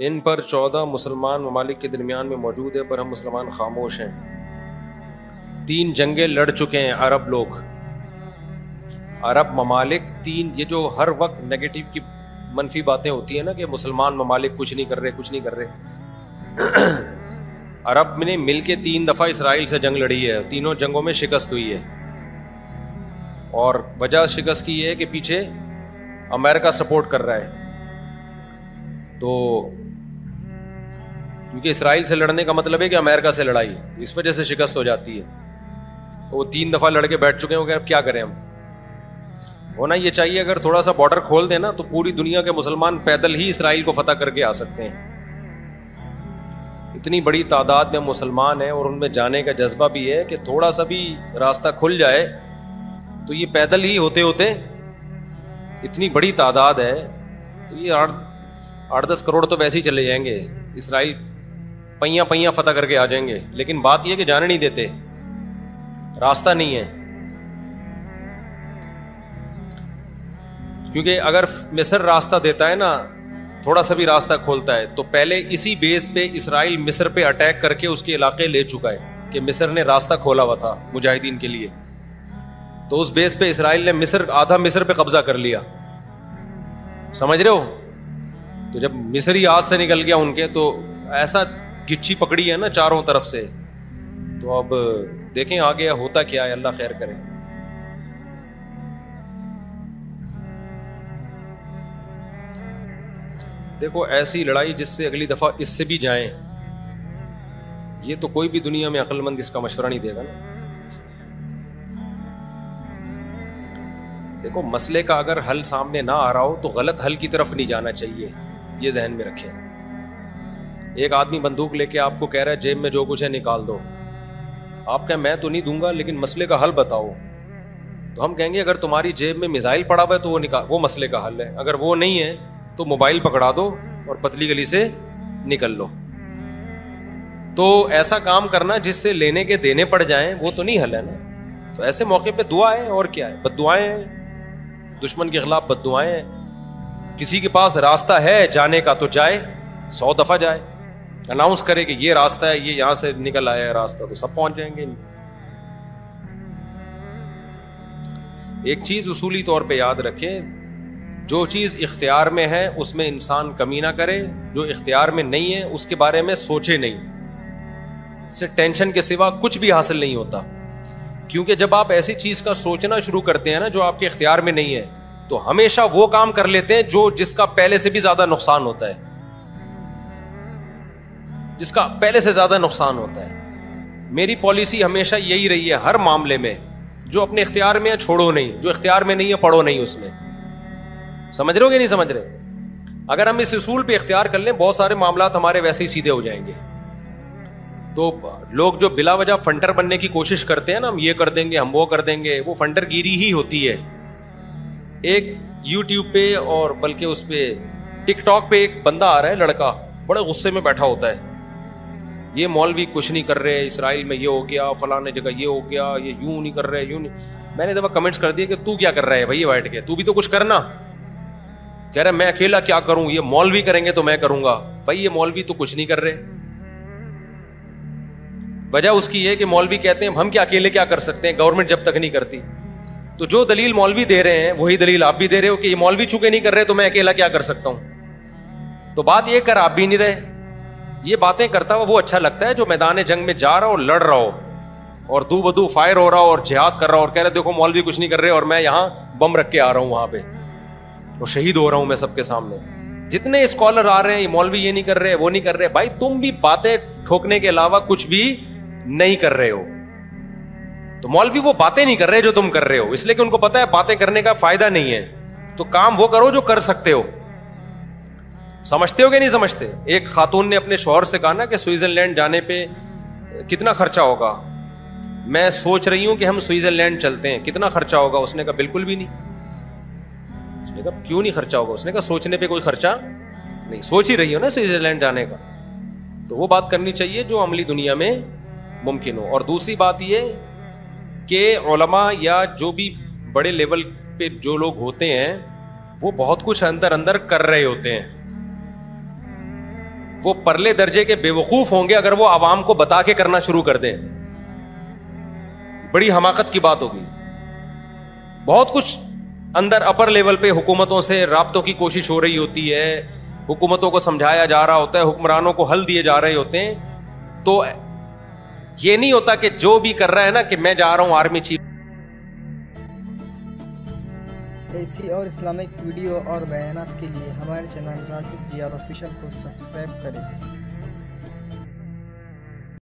इन पर चौदह मुसलमान ममालिक के दरमियान में मौजूद है, पर हम मुसलमान खामोश हैं। तीन जंगें लड़ चुके हैं अरब लोग। अरब ममालिक, तीन, ये जो हर वक्त नेगेटिव की मनफी बातें होती है ना कि मुसलमान ममालिक कुछ नहीं कर रहे, कुछ नहीं कर रहे। अरब ने मिल के तीन दफ़ा इसराइल से जंग लड़ी है, तीनों जंगों में शिकस्त हुई है। और वजह शिकस्त की है कि पीछे अमेरिका सपोर्ट कर रहा है। तो क्योंकि इसराइल से लड़ने का मतलब है कि अमेरिका से लड़ाई, इस वजह से शिकस्त हो जाती है। तो वो तीन दफ़ा लड़के बैठ चुके हैं अब क्या करें हम? होना ये चाहिए, अगर थोड़ा सा बॉर्डर खोल देना तो पूरी दुनिया के मुसलमान पैदल ही इसराइल को फतह करके आ सकते हैं। इतनी बड़ी तादाद में मुसलमान हैं और उनमें जाने का जज्बा भी है कि थोड़ा सा भी रास्ता खुल जाए तो ये पैदल ही होते होते इतनी बड़ी तादाद है तो ये आठ दस करोड़ तो वैसे ही चले जाएँगे। इसराइल पहिया पहिया फतह करके आ जाएँगे। लेकिन बात यह कि जाने नहीं देते। रास्ता नहीं है। क्योंकि अगर मिस्र रास्ता देता है ना, थोड़ा सा भी रास्ता खोलता है तो पहले इसी बेस पे इसराइल मिस्र पे अटैक करके उसके इलाके ले चुका है कि मिस्र ने रास्ता खोला हुआ था मुजाहिदीन के लिए। तो उस बेस पे इसराइल ने मिस्र, आधा मिस्र पे कब्जा कर लिया। समझ रहे हो? तो जब मिसरी आज से निकल गया उनके तो ऐसा गिच्छी पकड़ी है ना चारों तरफ़ से। तो अब देखें आगे होता क्या है, अल्लाह खैर करे। देखो, ऐसी लड़ाई जिससे अगली दफ़ा इससे भी जाएँ, ये तो कोई भी दुनिया में अक्लमंद इसका मशवरा नहीं देगा ना। देखो, मसले का अगर हल सामने ना आ रहा हो तो गलत हल की तरफ़ नहीं जाना चाहिए। ये जहन में रखें। एक आदमी बंदूक लेके आपको कह रहा है, जेब में जो कुछ है निकाल दो। आप कहें मैं तो नहीं दूँगा, लेकिन मसले का हल बताओ। तो हम कहेंगे, अगर तुम्हारी जेब में मिसाइल पड़ा हुआ है तो वो निकाल वो मसले का हल है। अगर वो नहीं है तो मोबाइल पकड़ा दो और पतली गली से निकल लो। तो ऐसा काम करना जिससे लेने के देने पड़ जाएँ, वो तो नहीं हल है ना? तो ऐसे मौके पे दुआ है और क्या है? बदुआएँ हैं। दुश्मन के खिलाफ बदुआएँ हैं। किसी के पास रास्ता है, जाने का तो जाए, सौ दफ़ा जाए। अनाउंस करे कि ये रास्ता है, ये यहाँ से निकल आया है रास्ता तो सब पहुँच जाएँगे। एक चीज़ उसूली तौर पे याद रखें, जो चीज़ इख्तियार में है, उसमें इंसान कमी ना करे, जो इख्तियार में नहीं है, उसके बारे में सोचे नहीं। से टेंशन के सिवा कुछ भी हासिल नहीं होता। क्योंकि जब आप ऐसी चीज़ का सोचना शुरू करते हैं ना, जो आपके इख्तियार में नहीं है तो हमेशा वो काम कर लेते हैं जो जिसका पहले से भी ज़्यादा नुकसान होता है। जिसका पहले से ज़्यादा नुकसान होता है। मेरी पॉलिसी हमेशा यही रही है हर मामले में, जो अपने इख्तियार में है, छोड़ो नहीं। जो इख्तियार में नहीं है, पढ़ो नहीं उसमें। समझ रहे हो कि नहीं समझ रहे? अगर हम इस असूल पे इख्तियार कर लें, बहुत सारे मामला हमारे वैसे ही सीधे हो जाएँगे। तो लोग जो बिला वजह फंडर बनने की कोशिश करते हैं ना, हम ये कर देंगे, हम वो कर देंगे, वो फंडर गिरी ही होती है। एक यूट्यूब पे और बल्कि उस पर टिकटॉक पे एक बंदा आ रहा है, लड़का। बड़े गुस्से में बैठा होता है। ये मौलवी कुछ नहीं कर रहे, इसराइल में ये हो गया, फलाने जगह ये हो गया, ये यूँ नहीं कर रहे, यूँ नहीं। मैंने दफ़ा कमेंट्स कर दिया कि तू क्या कर रहा है भैया बैठ के? तू भी तो कुछ करना। कह रहा मैं अकेला क्या करूँ? ये मौलवी करेंगे तो मैं करूँगा। भाई ये मौलवी तो कुछ नहीं कर रहे। वजह उसकी है कि मौलवी कहते हैं, हम क्या अकेले क्या कर सकते हैं? गवर्नमेंट जब तक नहीं करती। तो जो दलील मौलवी दे रहे हैं, वही दलील आप भी दे रहे हो कि ये मौलवी चुके नहीं कर रहे तो मैं अकेला क्या कर सकता हूँ? तो बात ये कर, आप भी नहीं रहे। ये बातें करता हुआ वो अच्छा लगता है, जो मैदान जंग में जा रहा हो, लड़ रहा हो, और दू बदू फायर हो रहा हो, और जिहाद कर रहा हो, और कह रहे, देखो, मौलवी कुछ नहीं कर रहे, और मैं यहाँ बम रख के आ रहा हूँ वहाँ पे। और शहीद हो रहा हूँ मैं सबके सामने। जितने स्कॉलर आ रहे हैं मौलवी ये नहीं कर रहे, वो नहीं कर रहे। भाई, तुम भी बातें ठोकने के अलावा कुछ भी नहीं कर रहे हो। तो मौलवी वो बातें नहीं कर रहे जो तुम कर रहे हो। इसलिए कि उनको पता है बातें करने का फ़ायदा नहीं है। तो काम वो करो जो कर सकते हो। समझते हो कि नहीं समझते? एक खातून ने अपने शोहर से कहा ना कि स्विट्जरलैंड जाने पे कितना खर्चा होगा? मैं सोच रही हूँ कि हम स्विट्जरलैंड चलते हैं। कितना खर्चा होगा? उसने कहा, बिल्कुल भी नहीं। उसने कहा, क्यों नहीं खर्चा होगा? उसने कहा, सोचने पे कोई खर्चा नहीं। सोच ही रही हो ना स्विट्जरलैंड जाने का। तो वो बात करनी चाहिए जो अमली दुनिया में मुमकिन हो। और दूसरी बात ये कि या जो भी बड़े लेवल पे जो लोग होते हैं, वो बहुत कुछ अंदर अंदर कर रहे होते हैं। वो परले दर्जे के बेवकूफ़ होंगे अगर वो आवाम को बता के करना शुरू कर दें। बड़ी हमाकत की बात होगी। बहुत कुछ अंदर अपर लेवल पे हुकूमतों से रबतों की कोशिश हो रही होती है। हुकूमतों को समझाया जा रहा होता है, हुक्मरानों को हल दिए जा रहे होते हैं। तो ये नहीं होता कि जो भी कर रहा है ना कि मैं जा रहा हूँ आर्मी चीफ। ऐसी और इस्लामिक वीडियो और बयान के लिए हमारे चैनल राजीव जी ऑफिशियल को सब्सक्राइब करें।